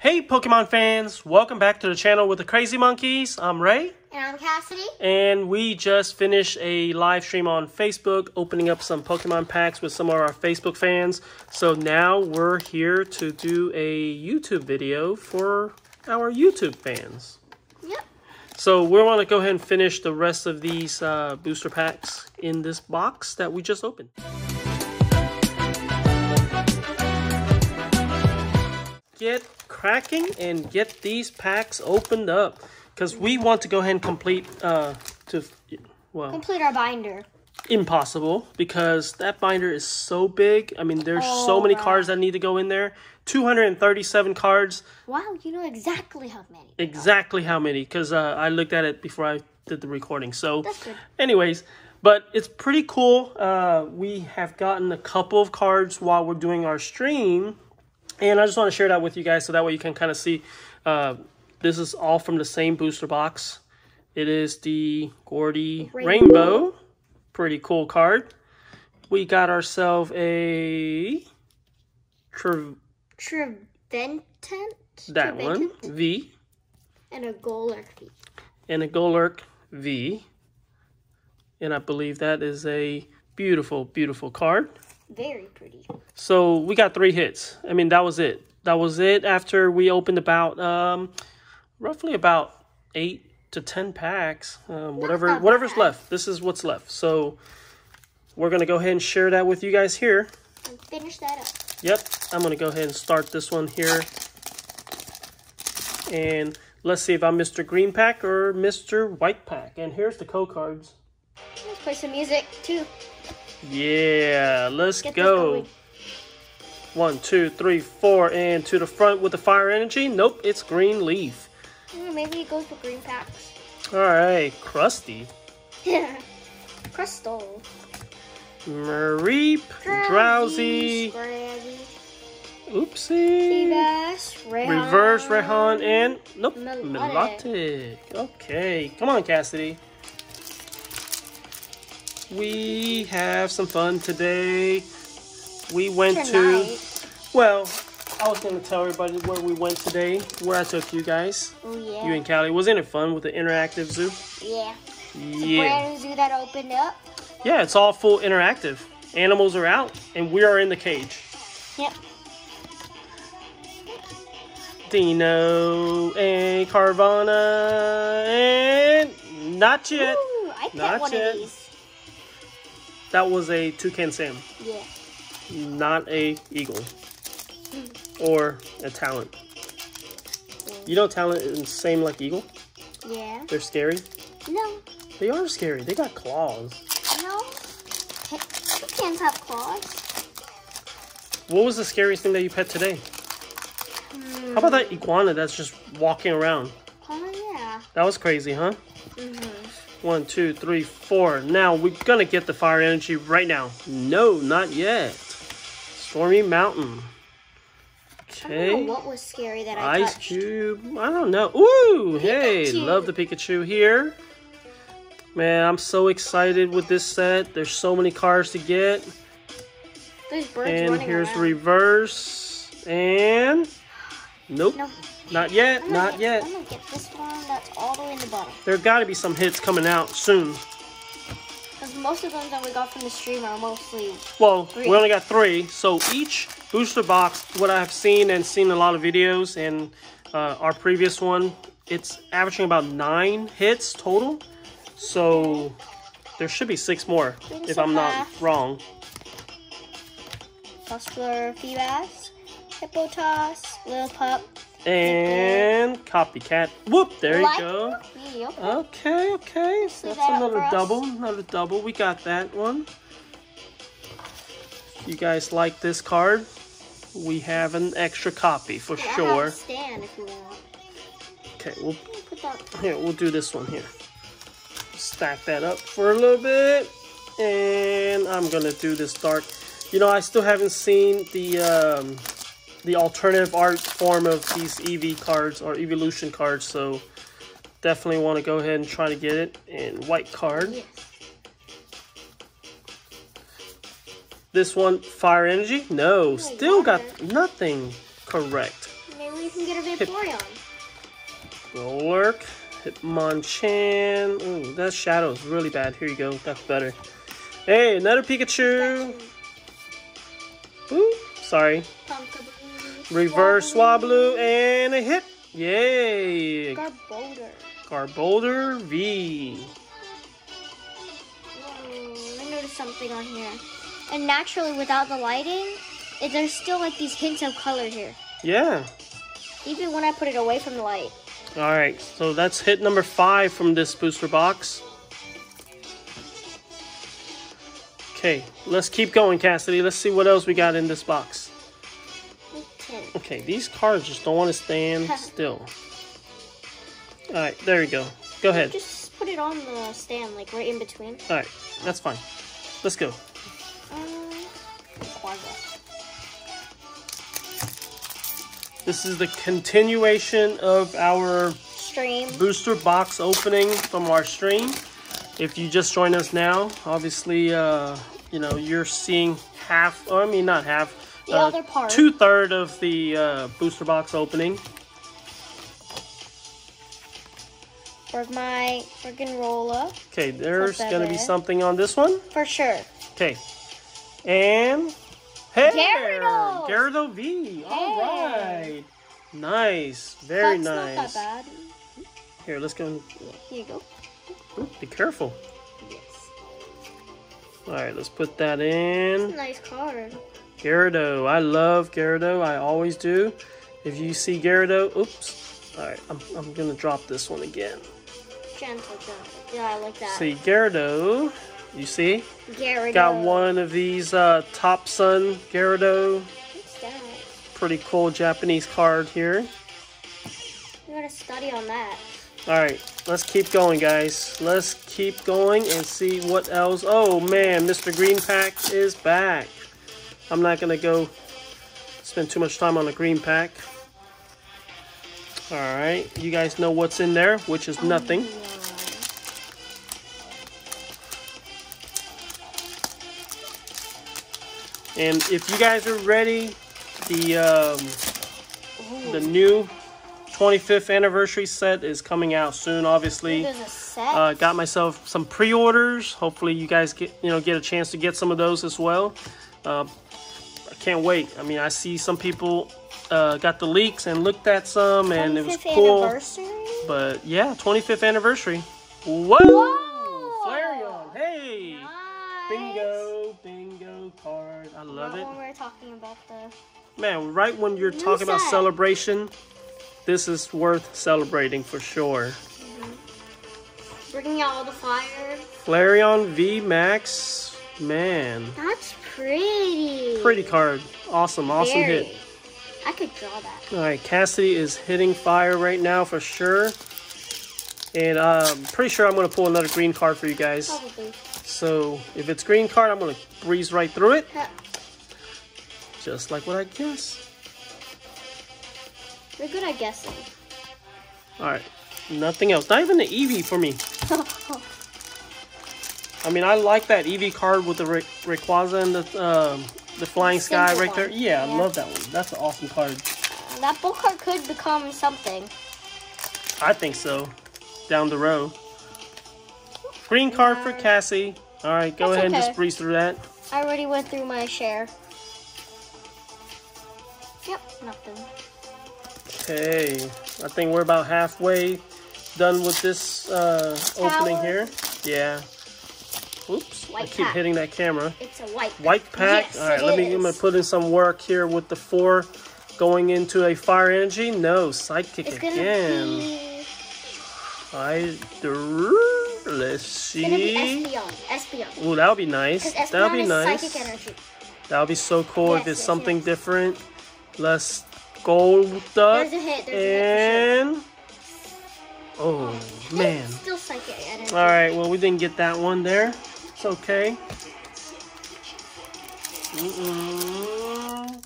Hey Pokemon fans, welcome back to the channel with the Crazy Monkeys. I'm Ray. And I'm Cassidy. And we just finished a live stream on Facebook opening up some Pokemon packs with some of our Facebook fans. So now we're here to do a YouTube video for our YouTube fans. Yep. So we want to go ahead and finish the rest of these uh, booster packs in this box that we just opened. Get cracking and get these packs opened up because we want to go ahead and complete uh to well Complete our binder. impossible because that binder is so big i mean there's so many Alright. cards that need to go in there 237 cards Wow, you know exactly how many. exactly how many because uh, i looked at it before i did the recording so That's good. anyways but it's pretty cool uh, we have gotten a couple of cards while we're doing our stream and i just want to share that with you guys so that way you can kind of see uh, this is all from the same booster box it is the gordy Rainbow. rainbow pretty cool card we got ourselves a Tre- Trevenant. that one v And a Golurk V. and a Golurk V. And I believe that is a beautiful, beautiful card. Very pretty. So we got three hits. I mean, that was it. That was it after we opened about, um, roughly about eight to ten packs. Um, whatever, whatever's bad. left. This is what's left. So we're gonna go ahead and share that with you guys here. And finish that up. Yep, I'm gonna go ahead and start this one here. And let's see if I'm Mr. Green Pack or Mr. White Pack. And here's the co cards. Let's play some music too. Yeah, let's Get go. One, two, three, four, and to the front with the fire energy. Nope, it's green leaf. Maybe it goes for green packs. All right, crusty. Yeah. Crystal. Mareep, drowsy, oopsie, Feebas. Rehan. reverse Rehan, and nope, Melodic. melodic. Okay, come on, Cassidy. We have some fun today. We went to. Well, I was going to tell everybody where we went today, where I took you guys, Oh yeah. you and Callie. Wasn't it fun with the interactive zoo? yeah. Yeah. Zoo that opened up. Yeah, it's all full interactive. Animals are out, and we are in the cage. Yep. Dino and Carvana, and not yet. Ooh, Not yet. That was a toucan Sam, Yeah. not a eagle or a talent. You know, talent is same like eagle. Yeah. They're scary. No. They are scary. They got claws. No. Chickens have claws. What was the scariest thing that you pet today? Hmm. How about that iguana that's just walking around? Oh yeah. That was crazy, huh? Mm-hmm. One, two, three, four. Now we're gonna get the fire energy right now. No, not yet. Stormy Mountain. I don't Okay. know what was scary that I Ice touched. Cube. I don't know. Ooh, hey, love the Pikachu here. Man, I'm so excited with this set. There's so many cards to get. There's birds And here's around. reverse. And nope, No. Not yet, not get, yet. I'm gonna get this one that's all the way in the bottom. There got to be some hits coming out soon. Because most of them that we got from the stream are mostly Well, Three. we only got three, so each booster box, what I've seen and seen a lot of videos, and uh, our previous one, it's averaging about nine hits total. So there should be six more, if I'm not math. wrong. Muscular Feebas, Hippotas, Lillipup. And copycat. Whoop! There you go. Okay, okay. So that's another double. Another double. We got that one. You guys like this card? We have an extra copy for sure. stand if you want. Okay, we'll Put that. here. We'll do this one here. Stack that up for a little bit, and I'm gonna do this dark. You know, I still haven't seen the um, the alternative art form of these Eevee cards or evolution cards, so definitely want to go ahead and try to get it in white card. Yes. This one, fire energy? No, still got nothing correct. Maybe we can get a Vaporeon. Golurk, Hitmonchan. Ooh, that shadow is really bad. Here you go. That's better. Hey, another Pikachu. Ooh, sorry. Pumpkaboo. Reverse Swablu and a hit. Yay! Garbodor. Garbodor V. Whoa, I noticed something on here. And naturally, without the lighting, it, there's still like these hints of color here. Yeah. Even when I put it away from the light. All right, so that's hit number five from this booster box. Okay, let's keep going, Cassidy. Let's see what else we got in this box. Okay, these cards just don't want to stand still. All right, there you go. Go ahead. Just put it on the stand, like right in between. All right, that's fine. Let's go. Um, This is the continuation of our Stream. booster box opening from our stream. If you just joined us now, obviously, uh, you know, you're seeing half, or I mean, not half, The uh, other part. two third of the uh, booster box opening. For my friggin' rolla. Okay, there's gonna be something on this one. For sure. Okay, and hey, Gyarados! Gyarados V. All Hey. right, nice, very That's nice. not that bad. Here, let's go. Here you go. Ooh, be careful. Yes. All right, let's put that in. Nice card. Gyarados. I love Gyarados. I always do. If you see Gyarados, oops. All right, I'm, I'm gonna drop this one again. Gentle, gentle. Yeah, I like that. See Gyarados. You see? Gyarados. Got one of these uh, Top Sun Gyarados. What's that? Pretty cool Japanese card here. We gotta study on that. All right, let's keep going, guys. Let's keep going and see what else. Oh man, Mr. Green Pack is back. I'm not gonna go spend too much time on the green pack. All right, you guys know what's in there, which is nothing. And if you guys are ready, the um, the new 25th anniversary set is coming out soon. Obviously, uh, got myself some pre-orders. Hopefully, you guys get you know get a chance to get some of those as well. Uh, can't wait. I mean, I see some people uh, got the leaks and looked at some, and it was cool. anniversary. But yeah, 25th anniversary. Whoa! Whoa! Flareon, hey! Nice. Bingo, bingo card. I love Right it. When we were talking about the Man, right when you're New talking about celebration, this is worth celebrating for sure. bringing out all the fire. Flareon V Max, man. That's pretty. Pretty card. Awesome, awesome Very. hit. I could draw that. Alright, Cassidy is hitting fire right now for sure. And I'm pretty sure I'm going to pull another green card for you guys. Probably. So if it's green card, I'm going to breeze right through it. Huh. Just like what I guess. You're good at guessing. Alright, nothing else. Not even the Eevee for me. I mean, I like that Eevee card with the Ray- Rayquaza and the um, the Flying Sky right there. one. Yeah, I love that one. That's an awesome card. that book card could become something. I think so. Down the road. Green card for Cassie. All right, go That's ahead and just breeze through that. I already went through my share. Yep, nothing. Okay, I think we're about halfway done with this uh, opening here. Yeah. Oops, I keep pack. hitting that camera. It's a white. White pack. Yes, All right, let me. I'm gonna put in some work here with the four going into a fire energy. No, psychic It's again. be. I let's It's gonna be see. Ooh, that would be nice. That would be is nice. That would be so cool if it's yes, something yes. different. Let's gold up There's a hit. There's a hit and oh man. Still psychic energy. All right, well we didn't get that one there. It's okay. Mm-mm.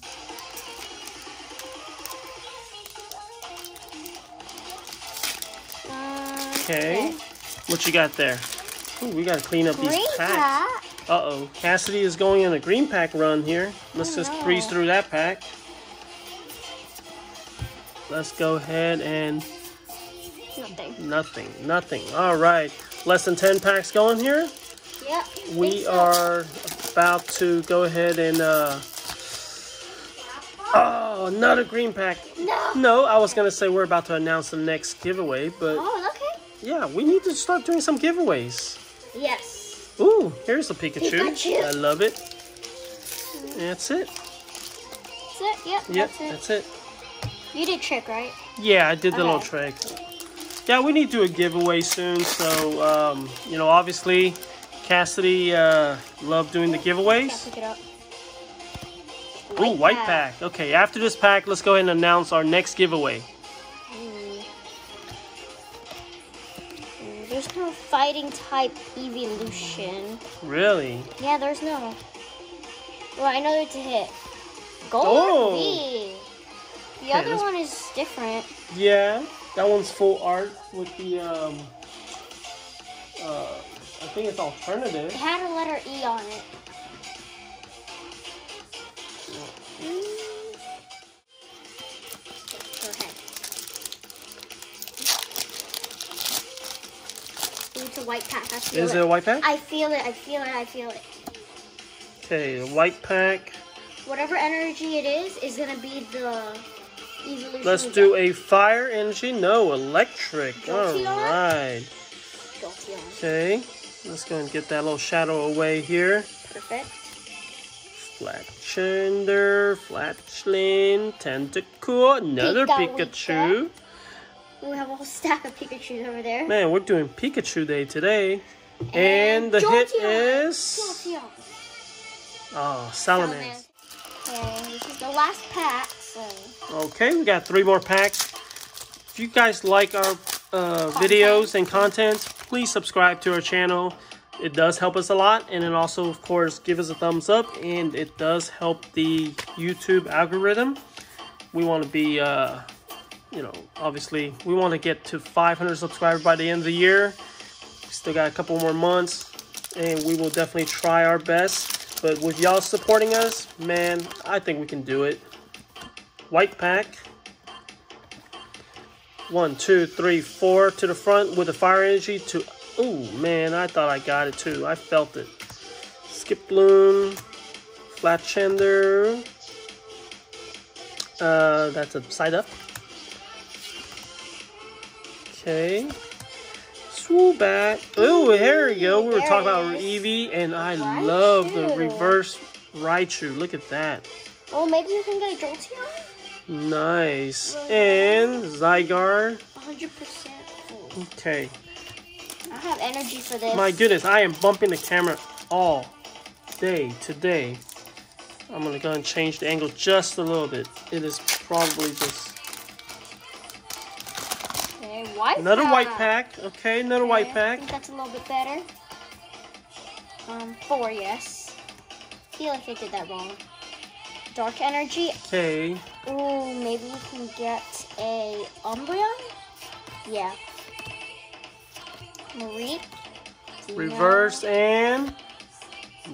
Uh, Okay. What you got there? Ooh, we gotta clean up Green these packs. pack. Uh oh, Cassidy is going in a green pack run here. Let's Oh, just no. breeze through that pack. let's go ahead and Nothing. nothing, nothing. All right, less than 10 packs going here. We are about to go ahead and, uh, oh, another green pack. No. No, I was going to say we're about to announce the next giveaway, but Oh, okay. yeah, we need to start doing some giveaways. Yes. Ooh, here's a Pikachu. Pikachu. I love it. That's it. That's it. Yep. Yep, That's it. that's it. You did trick, right? Yeah, I did the little trick. Yeah, we need to do a giveaway soon. So, um, you know, obviously, Cassidy uh, loved doing the giveaways. pick it up. Ooh, white pack. Okay, after this pack, let's go ahead and announce our next giveaway. Ooh. Ooh, There's no fighting type evolution. Really? Yeah, there's no. Well, I know it's a hit. Gold Oh. The Okay, other let's- one is different. Yeah, that one's full art with the, um, uh, I think it's alternative. It had a letter E on it. Go ahead. Ooh, It's a white pack. I feel Is it. it a white pack? I feel it. I feel it. I feel it. Okay, a white pack. Whatever energy it is, is gonna be the evolution. Let's do a fire energy. No, electric. All right. Okay, let's go and get that little shadow away here. Perfect. Fletchinder, Fletchling, Tentacool, another Pika Pikachu. We have a whole stack of Pikachu's over there. Man, we're doing Pikachu Day today. And, the hit is Jolteon. oh Salamence. Okay, this is the last pack, so Okay, we got three more packs. If you guys like our uh, videos and content, please subscribe to our channel. It does help us a lot, and then also, of course, give us a thumbs up, and it does help the YouTube algorithm. We want to be, uh, you know, obviously, we want to get to 500 subscribers by the end of the year. Still got a couple more months, and we will definitely try our best. But with y'all supporting us, man, I think we can do it. White pack. One, two, three, four to the front with the fire energy to. Oh man, I thought I got it too. I felt it. Skip Bloom, Fletchinder. Uh, that's a side up. Okay. Swoobat. Oh, here we go. We were talking about. Eevee, and I love the reverse Raichu. Look at that. oh maybe you can get a Jolteon. Nice. And Zygarde. 100 percent full. Okay. I have energy for this. My goodness, I am bumping the camera all day today. I'm gonna go and change the angle just a little bit. It is probably just Okay, white another pack. white pack. Okay, another white Okay, I pack. think that's a little bit better. Um, four, yes. feel like I did that wrong. Dark energy. Okay. Ooh, maybe we can get a Umbreon? Yeah. Marie. Reverse and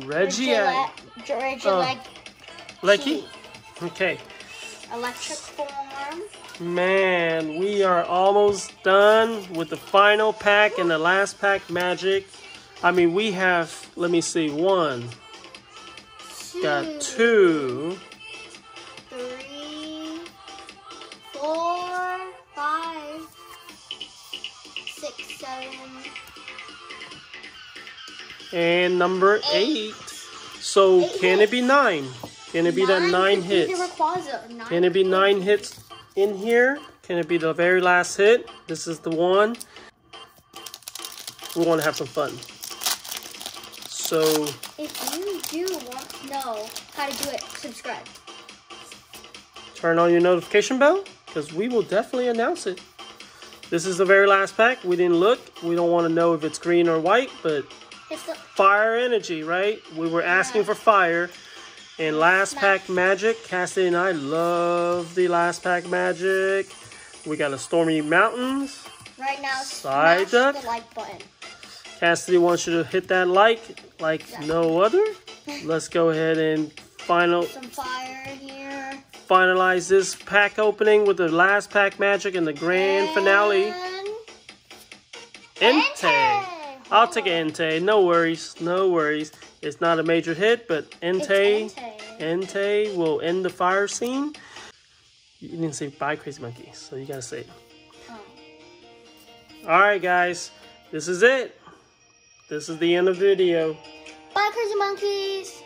Regieleki. Regieleki. Oh. Lecky. Okay. Electric form. Man, we are almost done with the final pack and the last pack magic. I mean, we have, let me see, one, got two, six, seven. and number eight. So Eight can it be nine? Can it be that nine be the hits? Nine Can it be nine hits in here? Can it be the very last hit? This is the one. We want to have some fun. So, If you do want to know how to do it, subscribe. turn on your notification bell because we will definitely announce it. This is the very last pack. We didn't look. We don't want to know if it's green or white, but It's fire energy, right? We were asking for fire. And last pack magic, Cassidy and I love the last pack magic. We got a Stormy Mountains. right now. Side Smash duck. the like button. Cassidy wants you to hit that like like no other. Let's go ahead and final Some fire here. Finalize this pack opening with the last pack magic and the grand finale. Entei. I'll take Entei. No worries. No worries. It's not a major hit, but Entei. Entei will end the fire scene. You didn't say bye, Crazy Monkey, so you gotta say it. Oh. Alright, guys. This is it. This is the end of the video. Bye, crazy monkeys.